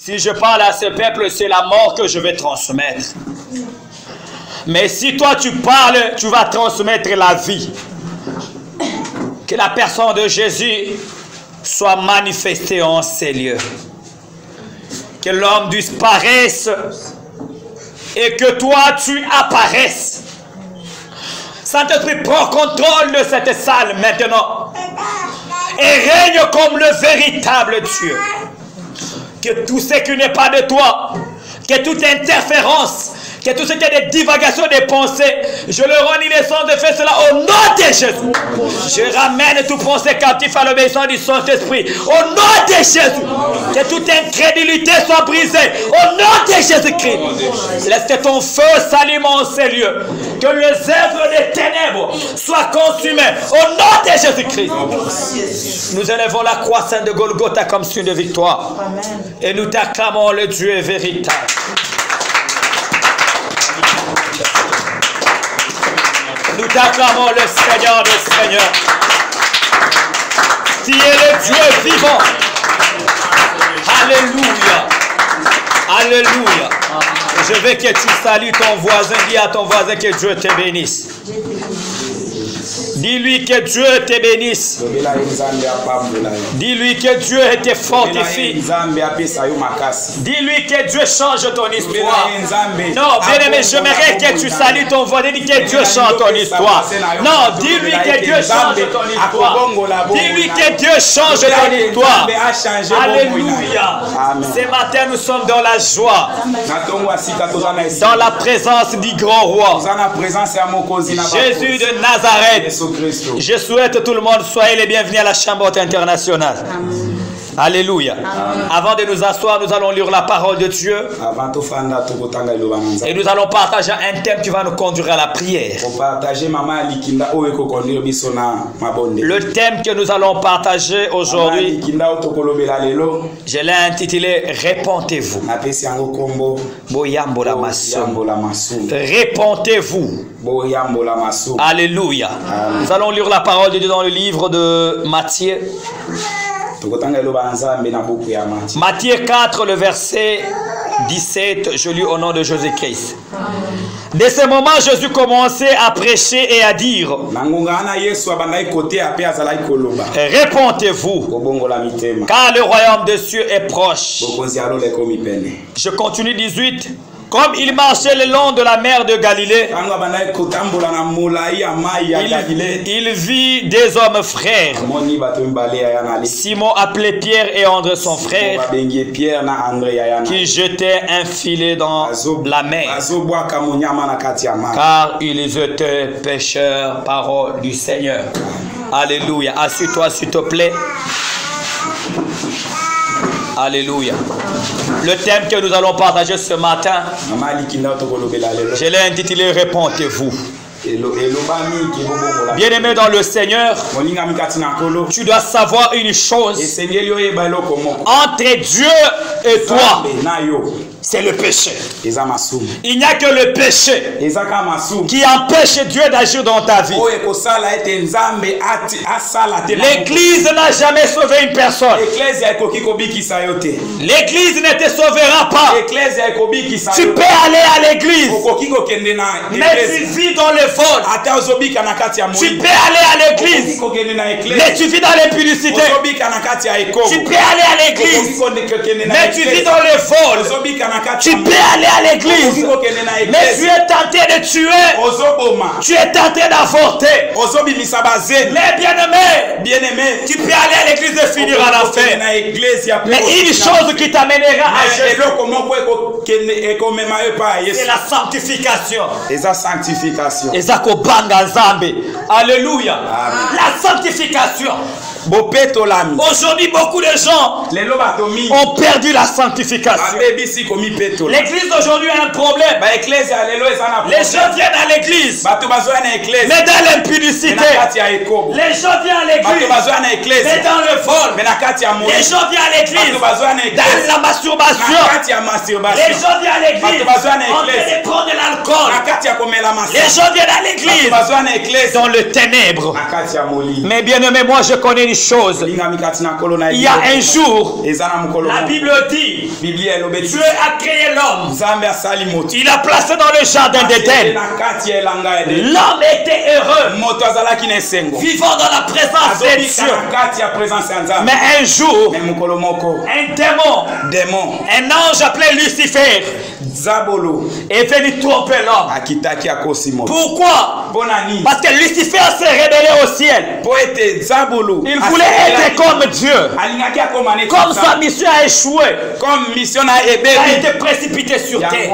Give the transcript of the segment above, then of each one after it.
Si je parle à ce peuple, c'est la mort que je vais transmettre. Mais si toi tu parles, tu vas transmettre la vie. Que la personne de Jésus soit manifestée en ces lieux. Que l'homme disparaisse et que toi tu apparaisses. Saint-Esprit, prends contrôle de cette salle maintenant et règne comme le véritable Dieu. Que tout ce qui n'est pas de toi, que toute interférence, que tout ce qui est des divagations des pensées, je le rends innocent de faire cela au nom de Jésus. Je ramène tout pensée captif à l'obéissance du Saint-Esprit. Au nom de Jésus. Que toute incrédulité soit brisée. Au nom de Jésus-Christ. Laisse que ton feu s'allume en ces lieux. Que les œuvres des ténèbres soient consumées. Au nom de Jésus-Christ. Nous élevons la croix sainte de Golgotha comme signe de victoire. Et nous t'acclamons le Dieu véritable. Nous t'acclamons le Seigneur des Seigneurs. Tu es le Dieu vivant. Alléluia. Alléluia. Je veux que tu salues ton voisin. Dis à ton voisin que Dieu te bénisse. Dis-lui que Dieu te bénisse. Dis-lui que Dieu te fortifie. Dis-lui que Dieu change ton histoire. Non, bien aimé, j'aimerais que tu salues ton voisin. Dis que Dieu change ton histoire. Non, dis-lui que Dieu change ton histoire. Dis-lui que Dieu change ton histoire. Alléluia. Ce matin, nous sommes dans la joie, dans la présence du grand roi, Jésus de Nazareth. Je souhaite tout le monde, soyez les bienvenus à la Chambre internationale. Alléluia. Avant de nous asseoir, nous allons lire la parole de Dieu et nous allons partager un thème qui va nous conduire à la prière. Le thème que nous allons partager aujourd'hui, je l'ai intitulé Répondez-vous. masumu Répondez-vous. Alléluia. Nous allons lire la parole de Dieu dans le livre de Matthieu. Matthieu 4, le verset 17, je lis au nom de Jésus-Christ. Dès ce moment, Jésus commençait à prêcher et à dire, Répondez-vous, car le royaume de Dieu est proche. Je continue 18. Comme il marchait le long de la mer de Galilée, il, il vit des hommes frères. Simon appelé Pierre et André son frère, qui jetaient un filet dans la mer, car ils étaient pécheurs, parole du Seigneur. Alléluia. Assieds-toi, s'il te plaît. Alléluia. Le thème que nous allons partager ce matin, je l'ai intitulé Répondez-vous. Bien-aimé dans le Seigneur, tu dois savoir une chose. Entre Dieu et toi, c'est le péché. Il n'y a que le péché qui empêche Dieu d'agir dans ta vie. L'église n'a jamais sauvé une personne. L'église ne te sauvera pas. Tu peux aller à l'église, mais tu vis dans le vol. Tu peux aller à l'église, mais tu vis dans ya ekobo Tu peux aller à l'église, mais tu vis dans le vol. Tu peux aller à l'église, mais tu es tenté de tuer. Tu es tenté d'avorter. Mais bien aimé, bien aimé tu peux aller à l'église et finir en okokende enfer. na eklezia Mais une chose qui t'amènera à Jésus, ya c'est la sanctification. sanctification. Eza kobanga nzambe. Alléluia. La sanctification aujourd'hui beaucoup de gens ont perdu la sanctification. L'église d'aujourd'hui a un problème. Les gens viennent à l'église. Mais dans l'impudicité. Les gens viennent à l'église. mais dans le vol. Les gens viennent à l'église. dans la masturbation. Les gens viennent à l'église. En train de prendre de l'alcool les gens viennent à l'église. dans le ténèbre. Mais bien aimé, moi je connais Il y a un jour, la. Bible dit, Dieu a créé l'homme. Il a placé dans le jardin d'Éden. L'homme était heureux, vivant dans la présence de Dieu. Mais un jour, un démon, un ange appelé Lucifer, est venu tromper l'homme. Pourquoi? Parce que Lucifer s'est révélé au ciel. Il voulait être comme Dieu. Comme sa mission a échoué, comme mission na il a été précipité sur terre.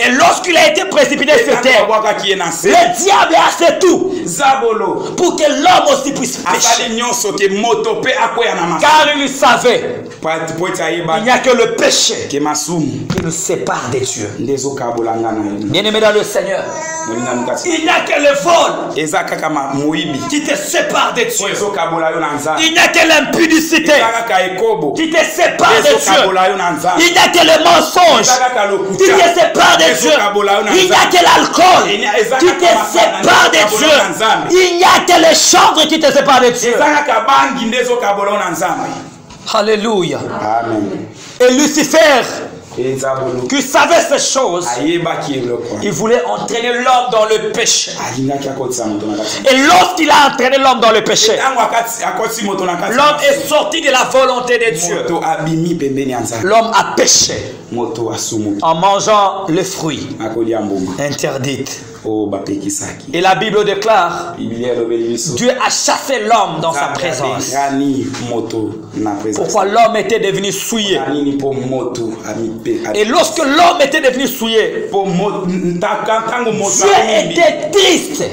Et lorsqu'il a été précipité sur terre, le diable a fait tout zabolo. pour que l'homme aussi puisse pécher. Car il savait ayeba n'y a que le péché qui nous sépare de Dieu. nde ezokabola nga na yo Bien-aimé dans le Seigneur, il n'y a que le vol qui te sépare de po Dieu. ezokabola yo na nzambe Il n'y a que l'impudicité qui te sépare de Dieu. ezokabola yo na nzambe Il n'y a que le mensonge qui te sépare de Dieu. ezokabola yo na Il n'y a que l'alcool Il qui te sépare de ezokabola Dieu. yo na nzambe Il n'y a que le chanvre qui te sépare de Dieu. Alléluia. amen. Et Lucifer, qui savait ces choses, il voulait entraîner l'homme dans le péché. Et lorsqu'il a entraîné l'homme dans le péché, l'homme est sorti de la volonté de Dieu. L'homme a péché. En mangeant le fruit akolia Et la Bible déclare, Dieu a chassé l'homme dans sa présence. Pourquoi l'homme était devenu souillé? Et lorsque l'homme était devenu souillé, Dieu était triste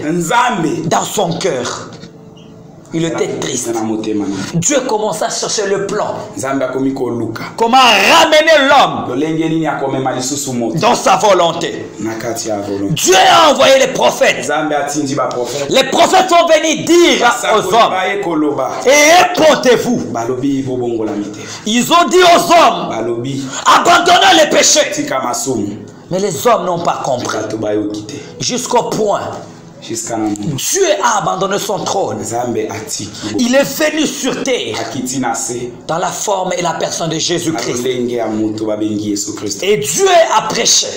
dans son cœur. Il était triste. Dieu commença à chercher le plan. Comment ramener l'homme dans sa volonté? Dieu a envoyé les prophètes. Les prophètes sont venus dire aux hommes, et répondez-vous. Ils ont dit aux hommes, abandonnez les péchés. Mais les hommes n'ont pas compris. Jusqu'au point, Dieu a abandonné son trône. Il est venu sur terre. Dans la forme et la personne de Jésus-Christ. Et Dieu a prêché.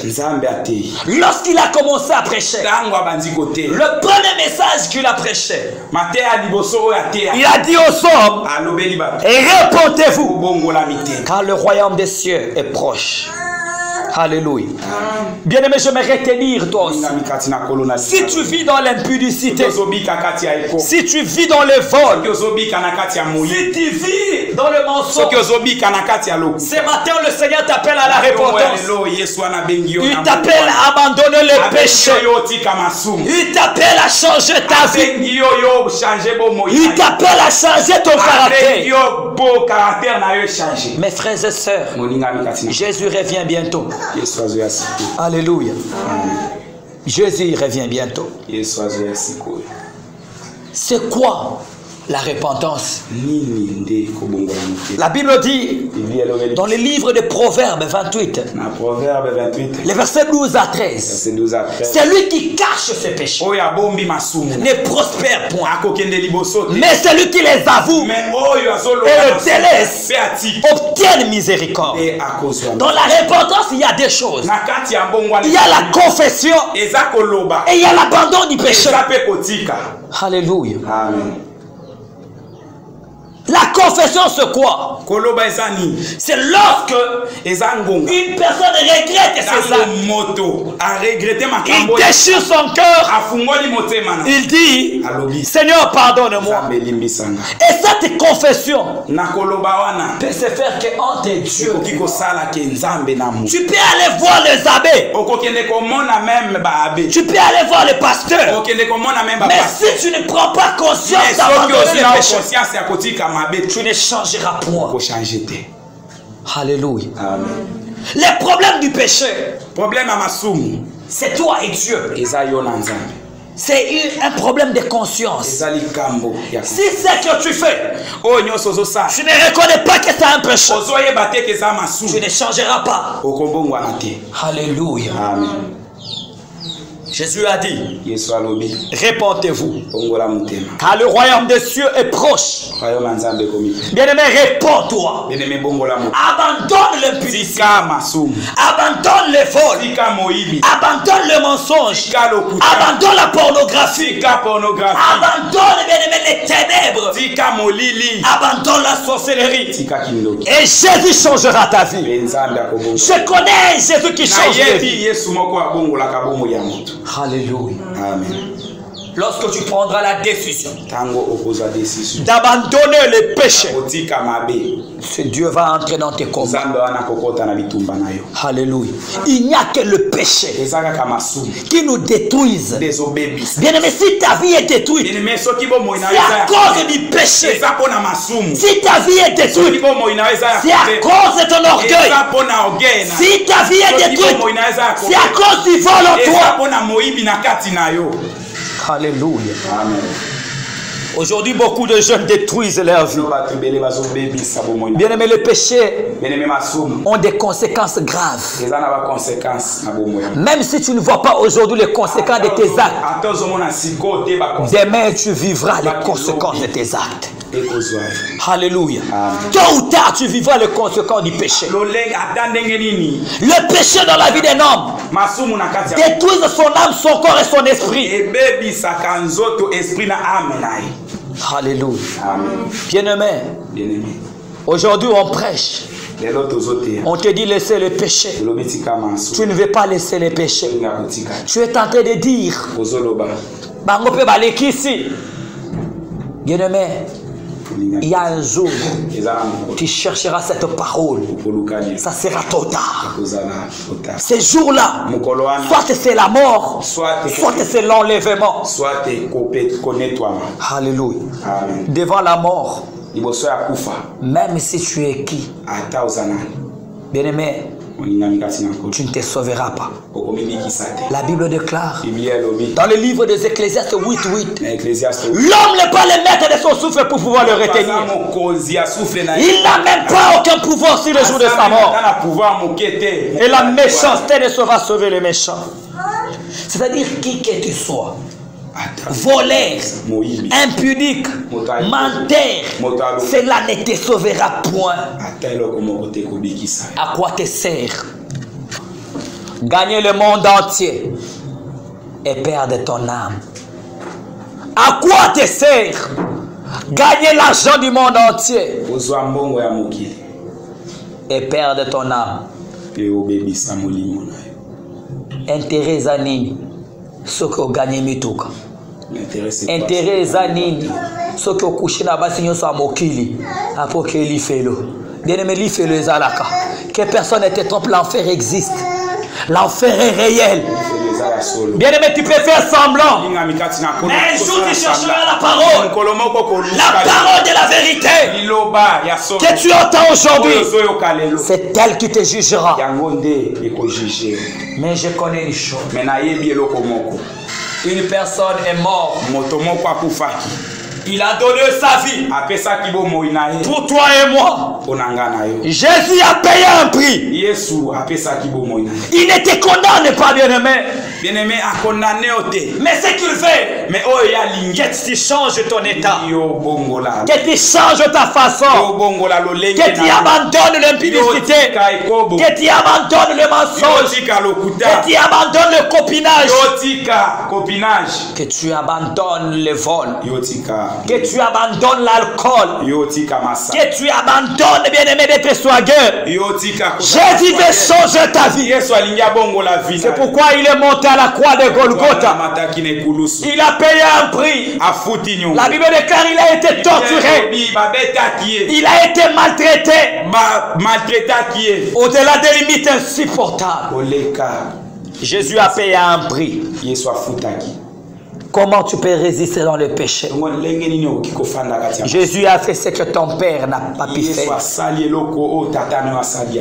Lorsqu'il a commencé à prêcher, le premier message qu'il a prêché, il a dit aux hommes, et répondez-vous, car le royaume des cieux est proche. Alléluia. Bien-aimé, je vais retenir toi aussi. Si tu vis dans l'impudicité, si tu vis dans le vol, si tu vis dans le mensonge, ce matin le Seigneur t'appelle à la repentance. Il t'appelle à abandonner otika masumu Il t'appelle à changer ta vie. Il t'appelle à changer ton caractère. Mes frères et sœurs, Jésus revient bientôt. Alléluia. Jésus revient bientôt. C'est quoi la repentance. La Bible dit dans le livre de Proverbes 28, na proverbe 28 les versets 12 à 13, verset 12 à 13 celui qui cache ses péchés. Masumu ne prospère point. Mais celui qui les avoue. Azoloba Et le délaisse. obtient miséricorde. Dans la repentance, il y a des choses. Il y a la confession. Et il y a l'abandon du péché. Alléluia. amen La confession, c'est quoi? C'est lorsque une personne regrette ses actes. Il déchire son cœur. Il dit Seigneur, pardonne-moi. Et cette confession peut se faire Dieu. nzambe na moto Tu peux aller voir les abbés. Tu peux aller voir les pasteurs. Mais si tu ne prends pas conscience d'abandonner le péché, tu ne changeras point. Alléluia. amen Les problèmes du péché, problème c'est toi et Dieu. C'est un problème de conscience. Si ce que tu fais, ozosala tu ne reconnais pas que c'est un péché, tu ne changeras pas. Alléluia. amen Jésus a dit, répondez-vous, car le royaume des cieux est proche. Bien-aimé, réponds-toi. Abandonne masumu Abandonne les vols. Abandonne le mensonge. Abandonne la pornographie. Abandonne, bien-aimé, les ténèbres. Abandonne la sorcellerie. Et Jésus changera ta vie. Je connais Jésus qui change Hallelujah. Amen. Lorsque tu prendras la décision d'abandonner les péchés, kotika mabe ce Dieu va entrer dans tes combats. Alléluia. Il n'y a que le péché qui nous détruise. Bien aimé, si ta vie est détruite, c'est à cause du péché. Si ta vie est détruite, c'est à cause de ton orgueil. Si ta vie est détruite, c'est à cause du vol en toi. Alléluia. amen Aujourd'hui, beaucoup de jeunes détruisent leur vie. Bien aimé, les péchés ont des conséquences graves. Même si tu ne vois pas aujourd'hui les conséquences de tes actes, baconséquence demain tu vivras les conséquences de tes actes. Alléluia. Tôt ou tard, tu vivras les conséquences du péché. Le péché dans la vie d'un homme détruise son âme, son corps et son esprit. Alléluia. Bien-aimé, aujourd'hui on prêche. tozoteya On te dit laisser le péché. Tu ne veux pas laisser le péché. Tu es en train de dire, bango. Bien-aimé, il y a un jour, tu chercheras cette parole. Ça sera trop tard. Ces jours-là, soit c'est la mort, soit c'est l'enlèvement. Alléluia. Devant la mort, même si tu es qui, ata oza tu ne te sauveras pas. La Bible déclare dans le livre des Ecclésiastes 8.8 na ecclésiaste L'homme n'est pas le maître de son souffle pour pouvoir le retenir. Il n'a même pas aucun pouvoir sur le jour de sa mort. Et la méchanceté ne saura sauver le méchant. C'est-à-dire qui que tu sois, voleur, impudique, menteur, cela ne te sauvera point. À quoi te sert? Gagner le monde entier et perdre ton âme. À quoi te sert? Gagner l'argent du monde entier et perdre ton âme. Intérêt eza nini soki oganye mituka L'intérêt, intérêt eza nini soki okushe na basi nyonso ya mokili apo oke lifelo bien-aimé lifelo ezalaka que personne ne te trompe l'enfer existe l'enfer est réel bien-aimé tu peux faire semblant Mais un jour, tu chercheras la parole. la parole de la vérité que tu entends aujourd'hui c'est elle qui te jugera mais je connais une chose une personne est morte il a donné sa vie. Pour toi et moi. Jésus a payé un prix. Il ne te condamne pas bien-aimé. Bien-aimé yo te mais ce qu'il fait. Ye alingi que tu changes ton état? Que tu changes ta façon? Que tu abandonnes l'impudicité? Que tu abandonnes le mensonge? Que tu abandonnes le copinage? Que tu abandonnes le vol que tu abandonnes l'alcool. Que tu abandonnes bien-aimé d'être soigneur yotika Jésus veut changer ta vie. C'est pourquoi il est monté à la croix de Golgotha. il a payé un prix. La Bible déclare il a été torturé. il a été maltraité. Au-delà des limites insupportables. Jésus a payé un prix comment tu peux résister dans le péché? Jésus a fait ce que ton père n'a pas pu faire.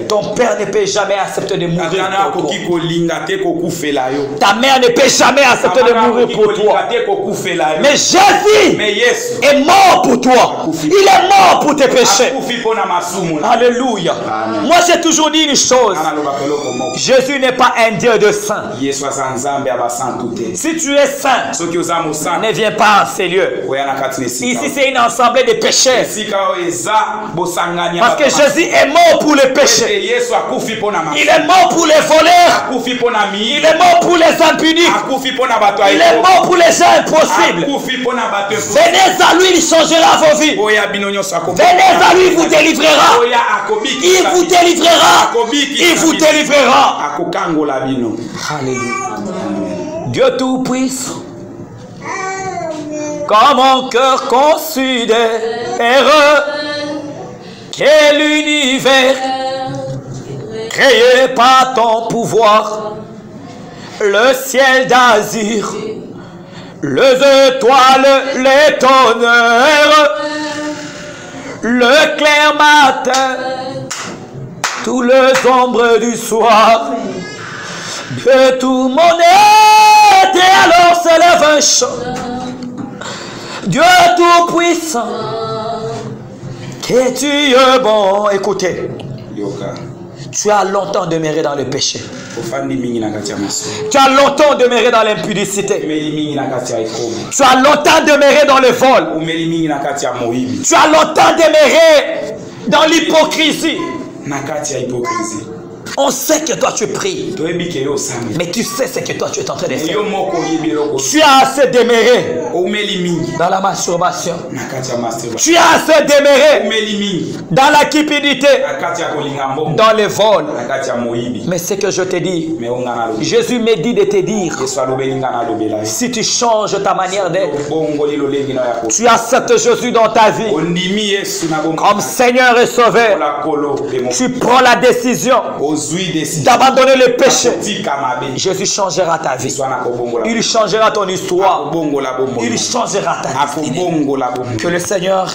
Ton père ne peut jamais accepter de mourir pour toi. Ta mère ne peut jamais accepter de mourir pour toi. Mais Jésus est mort pour toi. Il est mort pour tes péchés. Alléluia. Amen. Moi, j'ai toujours dit une chose. Jésus n'est pas un Dieu de te Si tu es saint, ne viens pas en ces lieux. Ici, c'est une assemblée de pécheurs. Parce que Jésus est mort pour les péchés. Il est mort pour les voleurs. Il est mort pour les ya Il est mort pour les gens impossibles. Venez à lui, il changera vos vies. akobi- Venez à lui, il vous délivrera. oya Il vous délivrera. Il vous délivrera. Alléluia. Dieu Tout-Puissant, quand mon cœur considère que l'univers créé par ton pouvoir, le ciel d'azur, les étoiles, les tonnerres, le clair matin, tous les ombres du soir, que tout mon être et alors s'élève un chant. Dieu Tout-Puissant, que tu es bon? Écoutez, tu as longtemps demeuré dans le péché. Tu as longtemps demeuré dans l'impudicité. Tu as longtemps demeuré dans le vol. Tu as longtemps demeuré dans l'hypocrisie. On sait que toi tu pries, mais tu sais ce que toi tu es en train de faire. Tu as assez demeuré dans la masturbation. Tu as assez demeuré dans la cupidité, dans le vol. Mais ce que je te dis, Jésus me dit de te dire, si tu changes ta manière d'être, tu acceptes Jésus dans ta vie. Comme Seigneur et Sauveur, tu prends la décision d'abandonner le péché. Jésus changera ta vie. Il changera ton histoire. Il changera ta bomoi Que le Seigneur